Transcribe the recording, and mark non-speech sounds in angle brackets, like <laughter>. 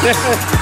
Ха-ха. <laughs>